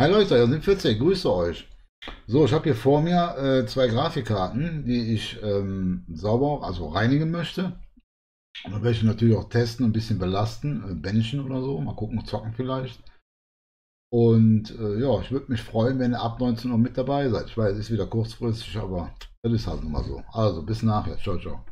Hi Leute, hier sind 14, grüße euch. So, ich habe hier vor mir äh, zwei Grafikkarten, die ich ähm, sauber, also reinigen möchte. Und dann werde ich natürlich auch testen, ein bisschen belasten, äh, benchen oder so, mal gucken, zocken vielleicht. Und äh, ja, ich würde mich freuen, wenn ihr ab 19 Uhr mit dabei seid. Ich weiß, es ist wieder kurzfristig, aber das ist halt nun mal so. Also, bis nachher. Ciao, ciao.